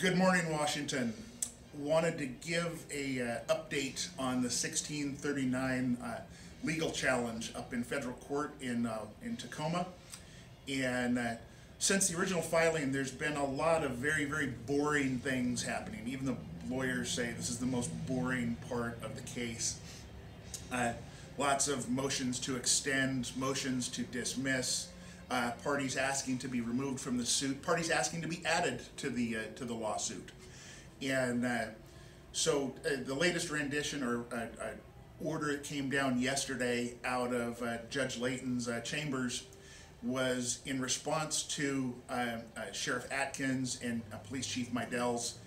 Good morning, Washington. Wanted to give a uh, update on the 1639 uh, legal challenge up in federal court in uh, in Tacoma. And uh, since the original filing, there's been a lot of very very boring things happening. Even the lawyers say this is the most boring part of the case. Uh, lots of motions to extend, motions to dismiss uh, parties asking to be removed from the suit, parties asking to be added to the uh, to the lawsuit, and uh, so uh, the latest rendition or uh, uh, order that came down yesterday out of Judge Leighton's chambers was in response to Sheriff Atkins and Police Chief Meidl's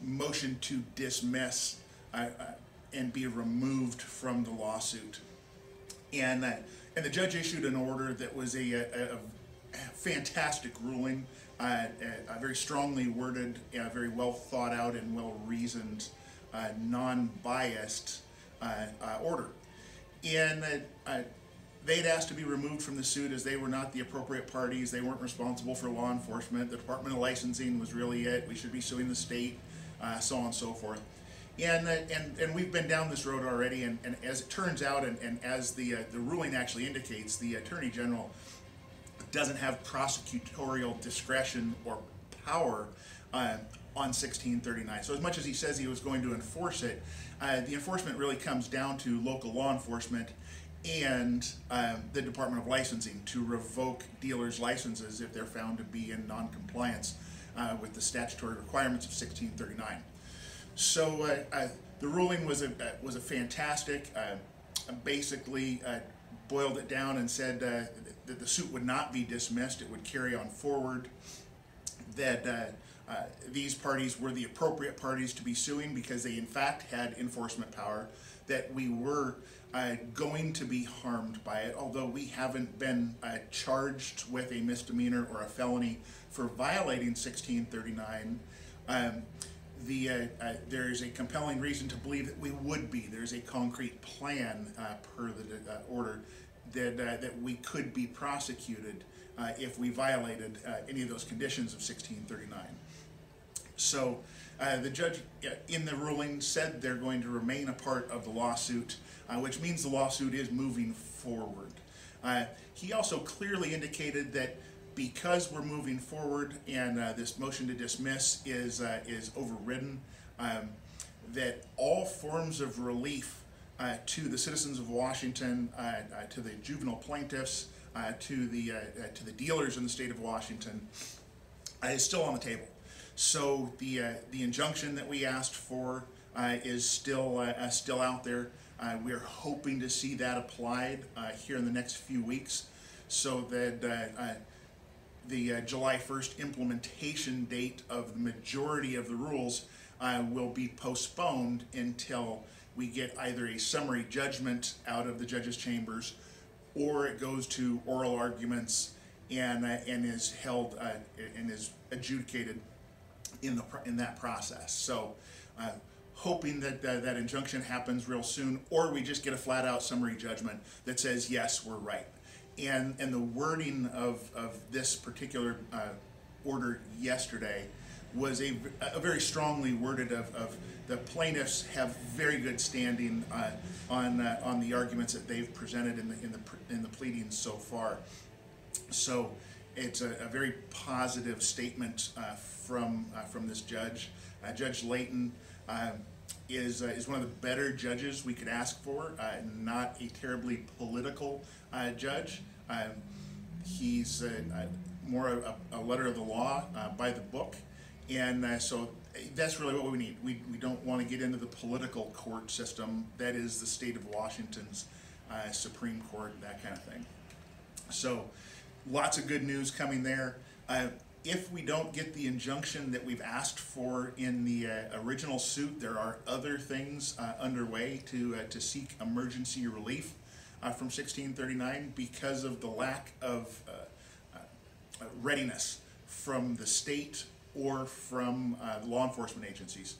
motion to dismiss and be removed from the lawsuit, and and the judge issued an order that was a, a, a fantastic ruling, uh, a, a, very strongly worded, uh, very well thought out and well reasoned, uh, non-biased uh, uh, order. And uh, they'd asked to be removed from the suit as they were not the appropriate parties. They weren't responsible for law enforcement. The Department of Licensing was really it. We should be suing the state, so on and so forth. And, uh, and, and we've been down this road already, and, and as it turns out, and, and as the, uh, the ruling actually indicates, the Attorney General doesn't have prosecutorial discretion or power uh, on 1639. So as much as he says he was going to enforce it, uh, the enforcement really comes down to local law enforcement and um, the Department of Licensing to revoke dealers' licenses if they're found to be in noncompliance uh, with the statutory requirements of 1639. So uh, uh, the ruling was a uh, was a fantastic. Uh, basically uh, boiled it down and said that the suit would not be dismissed; it would carry on forward. That these parties were the appropriate parties to be suing because they in fact had enforcement power. That we were going to be harmed by it, although we haven't been charged with a misdemeanor or a felony for violating 1639. Um, the, uh, uh, there is a compelling reason to believe that we would be. There's a concrete plan uh, per the uh, order that, uh, that we could be prosecuted uh, if we violated any of those conditions of 1639. So the judge in the ruling said they're going to remain a part of the lawsuit, which means the lawsuit is moving forward. he also clearly indicated that because we're moving forward and uh, this motion to dismiss is, uh, is overridden, um, that all forms of relief uh, to the citizens of Washington, uh, uh, to the juvenile plaintiffs, uh, to, the, to the dealers in the state of Washington is still on the table. So the, the injunction that we asked for is still, still out there. we're hoping to see that applied here in the next few weeks so that the uh, July 1st implementation date of the majority of the rules uh, will be postponed until we get either a summary judgment out of the judge's chambers or it goes to oral arguments and, uh, and is held uh, and is adjudicated in, the, in that process. So uh, hoping that uh, that injunction happens real soon or we just get a flat out summary judgment that says yes, we're right and and the wording of of this particular uh, order yesterday was a, a very strongly worded of, of the plaintiffs have very good standing uh, on uh, on the arguments that they've presented in the in the in the pleadings so far. So it's a, a very positive statement uh, from uh, from this judge. Uh, judge Leighton is, uh, is one of the better judges we could ask for, uh, not a terribly political uh, judge. Um, he's uh, uh, more a, a, letter of the law uh, by the book, and so that's really what we need. We, we don't want to get into the political court system. That is the state of Washington's Supreme Court, that kind of thing. So lots of good news coming there if we don't get the injunction that we've asked for in the uh, original suit, there are other things uh, underway to, uh, to seek emergency relief uh, from 1639 because of the lack of uh, uh, readiness from the state or from law enforcement agencies.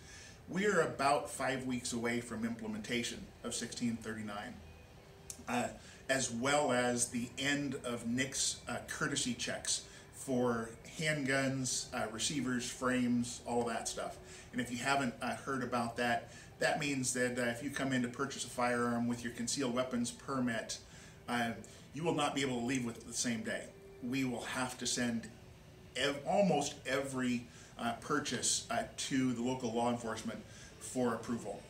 We are about five weeks away from implementation of 1639, as well as the end of NICS courtesy checks for handguns, uh, receivers, frames, all of that stuff. And if you haven't uh, heard about that, that means that uh, if you come in to purchase a firearm with your concealed weapons permit, uh, you will not be able to leave with it the same day. We will have to send ev- almost every uh, purchase uh, to the local law enforcement for approval.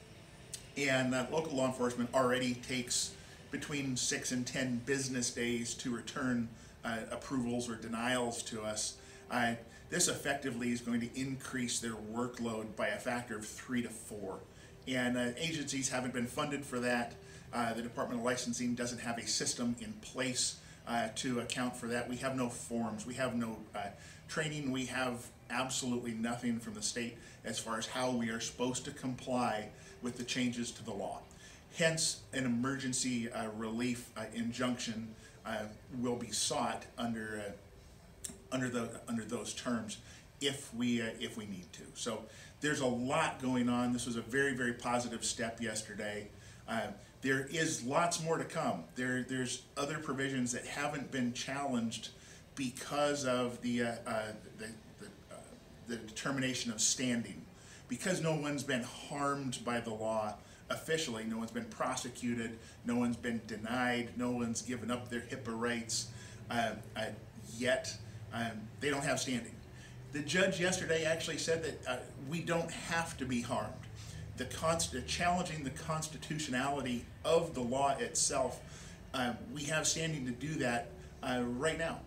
And uh, local law enforcement already takes between six and 10 business days to return uh, approvals or denials to us. Uh, this effectively is going to increase their workload by a factor of three to four. And uh, agencies haven't been funded for that. Uh, the Department of Licensing doesn't have a system in place uh, to account for that. We have no forms, we have no uh, training, we have absolutely nothing from the state as far as how we are supposed to comply with the changes to the law. Hence, an emergency relief injunction uh, will be sought under uh, under the under those terms if we uh, if we need to. So there's a lot going on. This was a very very positive step yesterday. Uh, there is lots more to come. There there's other provisions that haven't been challenged because of the the, the, the determination of standing. Because no one's been harmed by the law officially, no one's been prosecuted, no one's been denied, no one's given up their HIPAA rights uh, uh, yet. Um, they don't have standing. The judge yesterday actually said that uh, we don't have to be harmed. The const- challenging the constitutionality of the law itself, uh, we have standing to do that uh, right now.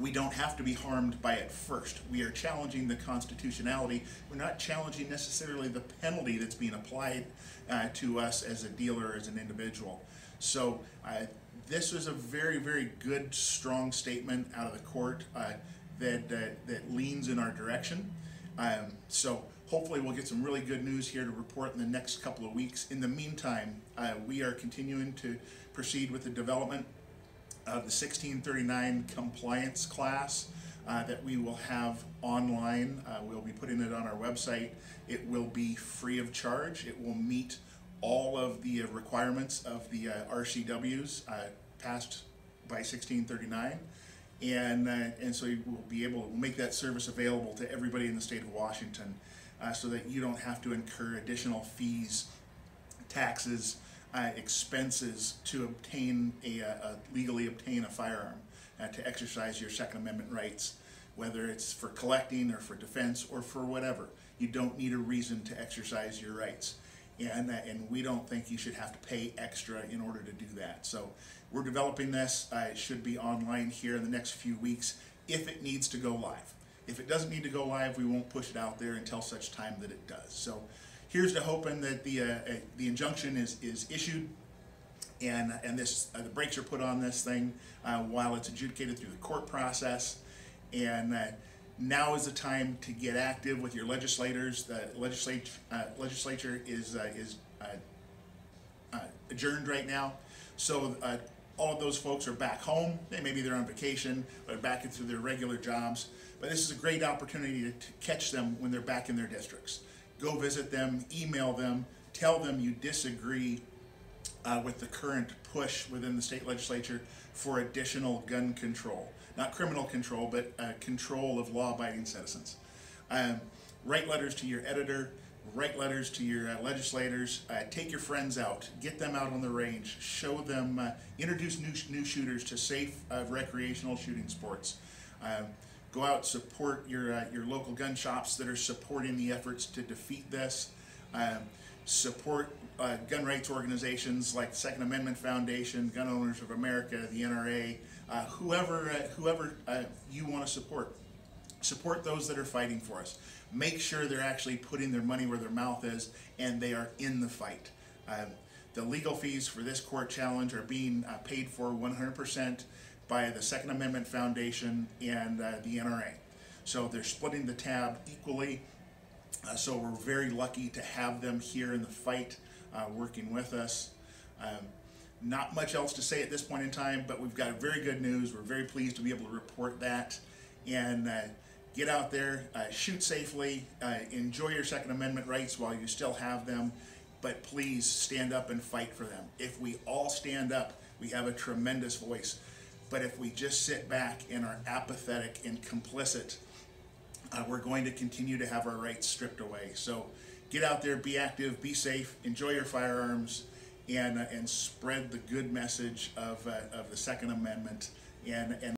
We don't have to be harmed by it first. We are challenging the constitutionality. We're not challenging necessarily the penalty that's being applied uh, to us as a dealer, as an individual. So uh, this was a very, very good, strong statement out of the court uh, that, that, that leans in our direction. Um, so hopefully we'll get some really good news here to report in the next couple of weeks. In the meantime, uh, we are continuing to proceed with the development of the 1639 compliance class uh, that we will have online. Uh, we'll be putting it on our website. It will be free of charge. It will meet all of the uh, requirements of the uh, RCWs uh, passed by 1639. And, uh, and so we'll be able to make that service available to everybody in the state of Washington so that you don't have to incur additional fees, taxes, uh, expenses to obtain a, a, legally obtain a firearm uh, to exercise your Second Amendment rights, whether it's for collecting or for defense or for whatever. You don't need a reason to exercise your rights, and uh, and we don't think you should have to pay extra in order to do that. So we're developing this. Uh, it should be online here in the next few weeks if it needs to go live. If it doesn't need to go live, we won't push it out there until such time that it does. So here's to hoping that the uh, uh, the injunction is is issued and and this uh, the brakes are put on this thing uh, while it's adjudicated through the court process and uh, now is the time to get active with your legislators. The legislature uh, legislature is is adjourned right now. So all of those folks are back home. They maybe they're on vacation or back into their regular jobs. But this is a great opportunity to, to catch them when they're back in their districts go visit them, email them, tell them you disagree uh, with the current push within the state legislature for additional gun control. Not criminal control, but uh, control of law abiding citizens. Um, write letters to your editor, write letters to your uh, legislators, uh, take your friends out, get them out on the range, show them, uh, introduce new, new shooters to safe uh, recreational shooting sports. Um, Go out, support your, uh, your local gun shops that are supporting the efforts to defeat this. Um, support uh, gun rights organizations like the Second Amendment Foundation, Gun Owners of America, the NRA, uh, whoever, uh, whoever uh, you want to support. Support those that are fighting for us. Make sure they're actually putting their money where their mouth is and they are in the fight. Um, the legal fees for this court challenge are being uh, paid for 100% by the Second Amendment Foundation and uh, the NRA. So they're splitting the tab equally. Uh, so we're very lucky to have them here in the fight uh, working with us. Um, not much else to say at this point in time, but we've got very good news. We're very pleased to be able to report that. And uh, get out there, uh, shoot safely, uh, enjoy your Second Amendment rights while you still have them, but please stand up and fight for them. If we all stand up, we have a tremendous voice But if we just sit back and are apathetic and complicit, uh, we're going to continue to have our rights stripped away. So get out there, be active, be safe, enjoy your firearms, and, uh, and spread the good message of, uh, of the Second Amendment and, and